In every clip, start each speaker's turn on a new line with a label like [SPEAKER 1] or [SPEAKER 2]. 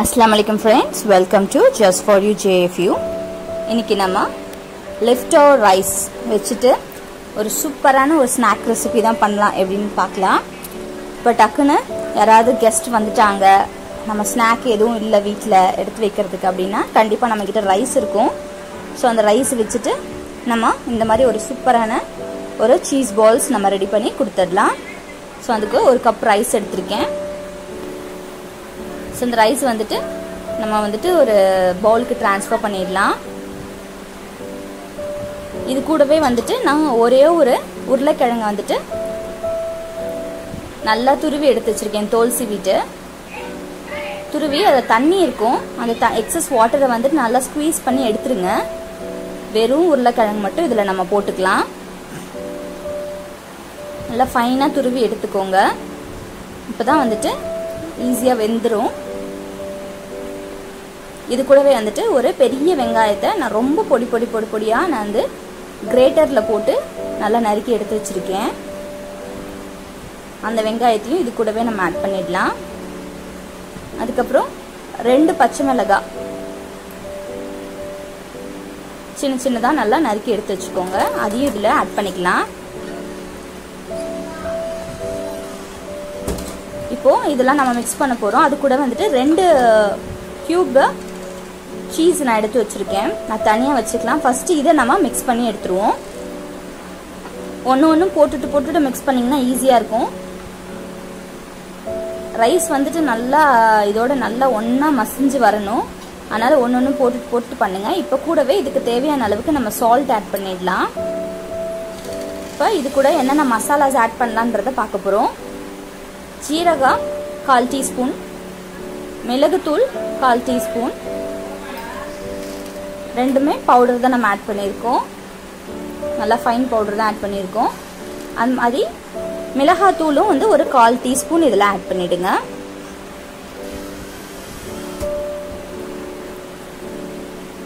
[SPEAKER 1] அஸ்லாம் வலைக்கம் friends welcome to just for you J இன்றைக்கி நம்ம லெஃப்ட் ஓவர் ரைஸ் வச்சுட்டு ஒரு சூப்பரான ஒரு ஸ்நாக் ரெசிபி தான் பண்ணலாம். எப்படின்னு பார்க்கலாம். இப்போ டக்குன்னு யாராவது கெஸ்ட் வந்துட்டாங்க. நம்ம ஸ்நாக் எதுவும் இல்லை வீட்டில் எடுத்து வைக்கிறதுக்கு அப்படின்னா கண்டிப்பாக நம்மக்கிட்ட ரைஸ் இருக்கும். ஸோ அந்த ரைஸ் வச்சுட்டு நம்ம இந்த மாதிரி ஒரு சூப்பரான ஒரு சீஸ் பால்ஸ் நம்ம ரெடி பண்ணி கொடுத்துடலாம். ஸோ அதுக்கு ஒரு கப் ரைஸ் எடுத்திருக்கேன். ஸோ இந்த ரைஸ் வந்துட்டு நம்ம வந்துட்டு ஒரு பவுலுக்கு ட்ரான்ஸ்ஃபர் பண்ணிடலாம். இது கூடவே வந்துட்டு நான் ஒரே ஒரு உருளைக்கிழங்கு வந்துட்டு நல்லா துருவி எடுத்து வச்சிருக்கேன் தோல் சீவிட்டு. துருவி அதில் தண்ணி இருக்கும். அந்த த எக்ஸஸ் வாட்டரை வந்துட்டு நல்லா ஸ்க்வீஸ் பண்ணி எடுத்துருங்க. வெறும் உருளைக்கிழங்கு மட்டும் இதில் நம்ம போட்டுக்கலாம். நல்லா ஃபைனாக துருவி எடுத்துக்கோங்க. இப்போ தான் வந்துட்டு ஈஸியாக வெந்துடும் இது கூடவே வந்துட்டு ஒரு பெரிய வெங்காயத்தை நான் ரொம்ப பொடி பொடி பொடி பொடியாக நான் வந்து கிரேட்டரில் போட்டு நல்லா நறுக்கி எடுத்து வச்சுருக்கேன். அந்த வெங்காயத்தையும் இது கூடவே நம்ம ஆட் பண்ணிடலாம். அதுக்கப்புறம் ரெண்டு பச்சை மிளகாய் சின்ன சின்னதாக நல்லா நறுக்கி எடுத்து வச்சுக்கோங்க. அதையும் இதில் ஆட் பண்ணிக்கலாம். இப்போ இதெல்லாம் நம்ம மிக்ஸ் பண்ண போகிறோம் அது கூட வந்துட்டு ரெண்டு கியூப் சீஸ் நான் எடுத்து வச்சுருக்கேன். நான் தனியாக வச்சுக்கலாம். ஃபஸ்ட்டு இதை நம்ம மிக்ஸ் பண்ணி எடுத்துருவோம். ஒன்று ஒன்றும் போட்டுட்டு போட்டுட்டு மிக்ஸ் பண்ணிங்கன்னா ஈஸியாக இருக்கும். ரைஸ் வந்துட்டு நல்லா இதோட நல்லா ஒன்றா மசிஞ்சு வரணும். அதனால் ஒன்று ஒன்று போட்டுட்டு போட்டுட்டு பண்ணுங்கள் இப்போ கூடவே இதுக்கு தேவையான அளவுக்கு நம்ம சால்ட் ஆட் பண்ணிடலாம். இப்போ இது கூட என்னென்ன மசாலாஸ் ஆட் பண்ணலான்றதை பார்க்க போகிறோம் ஜீரகம் கால் டீஸ்பூன். மிளகுத்தூள் கால் டீஸ்பூன். ரெண்டுமே பவுடர் தான் நம்ம ஆட் பண்ணியிருக்கோம். நல்லா ஃபைன் பவுடர் தான் ஆட் பண்ணியிருக்கோம். அந்த மாதிரி மிளகாத்தூளும் வந்து ஒரு கால் டீஸ்பூன் இதில் ஆட் பண்ணிவிடுங்க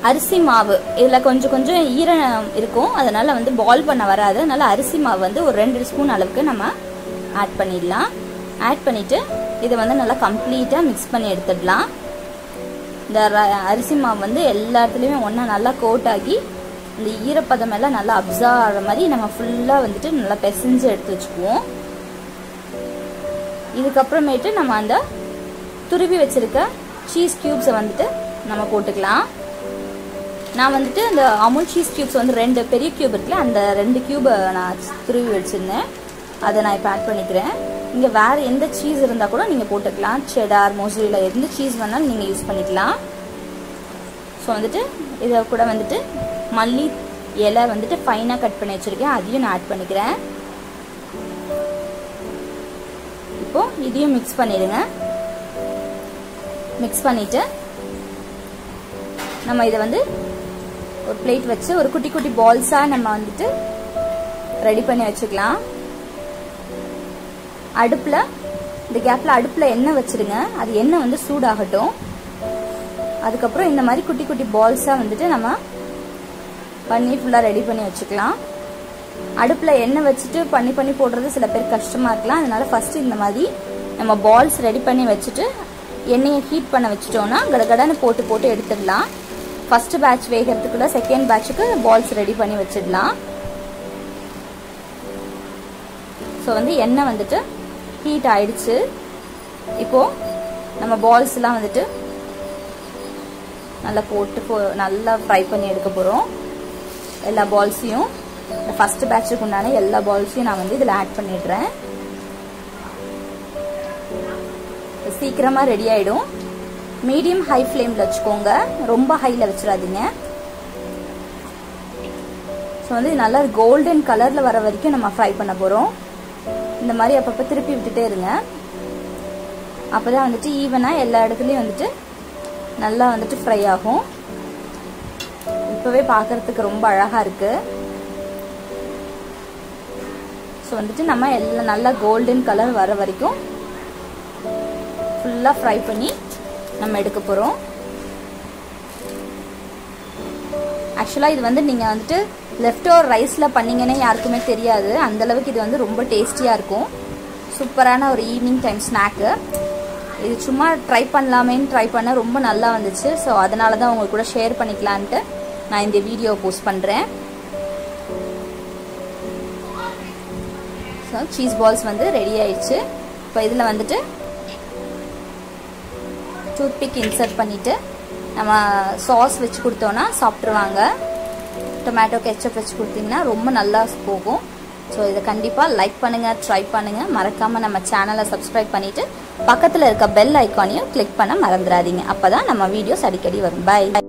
[SPEAKER 1] அரிசி மாவு இதில் கொஞ்சம் கொஞ்சம் ஈரம் இருக்கும். அதனால் வந்து பால் பண்ண வராது. அதனால் அரிசி மாவு வந்து ஒரு ரெண்டு ஸ்பூன் அளவுக்கு நம்ம ஆட் பண்ணிடலாம். ஆட் பண்ணிவிட்டு இதை வந்து நல்லா கம்ப்ளீட்டாக மிக்ஸ் பண்ணி எடுத்துடலாம். இந்த அரிசி மாவு வந்து எல்லா இடத்துலையுமே ஒன்றா நல்லா கோட் ஆகி இந்த ஈரப்பதம் எல்லாம் நல்லா அப்சர்வ் ஆகிற மாதிரி நம்ம ஃபுல்லாக வந்துட்டு நல்லா பிசைஞ்சு எடுத்து வச்சுக்குவோம். இதுக்கப்புறமேட்டு நம்ம அந்த துருவி வச்சிருக்க சீஸ் க்யூப்ஸை வந்துட்டு நம்ம போட்டுக்கலாம். நான் வந்துட்டு அந்த அமுல் சீஸ் கியூப்ஸ் வந்து ரெண்டு பெரிய க்யூப் இருக்குல்ல அந்த ரெண்டு க்யூபை நான் துருவி வச்சுருந்தேன். அதை நான் இப்போ ஆட் பண்ணிக்கிறேன். இங்கே வேறு எந்த சீஸ் இருந்தால் கூட நீங்கள் போட்டுக்கலாம். செடார் மோசரியில் எந்த சீஸ் வேணாலும் நீங்கள் யூஸ் பண்ணிக்கலாம். ஸோ வந்துட்டு இதை கூட வந்துட்டு மல்லி இலை வந்துட்டு ஃபைனாக கட் பண்ணி வச்சுருக்கேன். அதையும் நான் ஆட் பண்ணிக்கிறேன். இப்போது இதையும் மிக்ஸ் பண்ணிடுங்க. மிக்ஸ் பண்ணிவிட்டு நம்ம இதை வந்து ஒரு பிளேட் வச்சு ஒரு குட்டி குட்டி பால்ஸாக நம்ம வந்துட்டு ரெடி பண்ணி வச்சுக்கலாம். அடுப்பில் இந்த கேப்பில் அடுப்பில் எண்ணெய் வச்சுருங்க. அது எண்ணெய் வந்து சூடாகட்டும். அதுக்கப்புறம் இந்த மாதிரி குட்டி குட்டி பால்ஸாக வந்துட்டு நம்ம பண்ணி ஃபுல்லாக ரெடி பண்ணி வச்சுக்கலாம். அடுப்பில் எண்ணெய் வச்சுட்டு பண்ணி பண்ணி போடுறது சில பேர் கஷ்டமாக இருக்கலாம். அதனால் ஃபஸ்ட்டு இந்த மாதிரி நம்ம பால்ஸ் ரெடி பண்ணி வச்சுட்டு எண்ணெயை ஹீட் பண்ண வச்சுட்டோன்னா கடகடன்னு போட்டு போட்டு எடுத்துடலாம். ஃபஸ்ட்டு பேட்ச் வேகிறதுக்குள்ள செகண்ட் பேட்சுக்கு பால்ஸ் ரெடி பண்ணி வச்சிடலாம். ஸோ வந்து எண்ணெய் வந்துட்டு ஹீட் ஆயிடுச்சு. இப்போது நம்ம பால்ஸ்லாம் வந்துட்டு நல்லா போட்டு நல்லா ஃப்ரை பண்ணி எடுக்க போகிறோம் எல்லா பால்ஸையும் இந்த ஃபஸ்ட்டு பேட்சுக்கு உண்டான எல்லா பால்ஸையும் நான் வந்து இதில் ஆட் பண்ணிடுறேன். சீக்கிரமாக ரெடி ஆகிடும் மீடியம் ஹை ஃப்ளேமில் வச்சுக்கோங்க. ரொம்ப ஹையில் வச்சிடாதீங்க. ஸோ வந்து நல்லா கோல்டன் கலரில் வர வரைக்கும் நம்ம ஃப்ரை பண்ண போகிறோம் இந்த மாதிரி அப்பப்போ திருப்பி விட்டுட்டே இருங்க. அப்போ தான் வந்துட்டு ஈவனாக எல்லா இடத்துலையும் வந்துட்டு நல்லா வந்துட்டு ஃப்ரை ஆகும். இப்போவே பார்க்குறதுக்கு ரொம்ப அழகாக இருக்குது ஸோ வந்துட்டு நம்ம எல்லாம் நல்லா கோல்டன் கலர் வர வரைக்கும் ஃபுல்லாக ஃப்ரை பண்ணி நம்ம எடுக்க போகிறோம் ஆக்சுவலாக இது வந்து நீங்கள் வந்துட்டு லெஃப்ட் ஓவர் ரைஸில் பண்ணிங்கன்னே யாருக்குமே தெரியாது. அந்தளவுக்கு இது வந்து ரொம்ப டேஸ்டியாக இருக்கும். சூப்பரான ஒரு ஈவினிங் டைம் ஸ்நாக்கு இது சும்மா ட்ரை பண்ணலாமேன்னு ட்ரை பண்ண ரொம்ப நல்லா வந்துச்சு. ஸோ அதனால தான் உங்க கூட ஷேர் பண்ணிக்கலான்ட்டு நான் இந்த வீடியோ போஸ்ட் பண்ணுறேன் ஸோ சீஸ் பால்ஸ் வந்து ரெடி ஆயிடுச்சு. இப்போ இதில் வந்துட்டு டூத்பிக் இன்சர்ட் பண்ணிவிட்டு நம்ம சாஸ் வச்சு கொடுத்தோன்னா சாப்பிட்ருவாங்க டொமேட்டோ கெச்சப் வச்சு கொடுத்தீங்கன்னா ரொம்ப நல்லா போகும். ஸோ இதை கண்டிப்பாக லைக் பண்ணுங்கள் ட்ரை பண்ணுங்கள் மறக்காமல் நம்ம சேனலை சப்ஸ்கிரைப் பண்ணிவிட்டு பக்கத்தில் இருக்க பெல் ஐக்கானையும் கிளிக் பண்ண மறந்துடாதீங்க. அப்போ தான் நம்ம வீடியோஸ் அடிக்கடி வரும். பாய்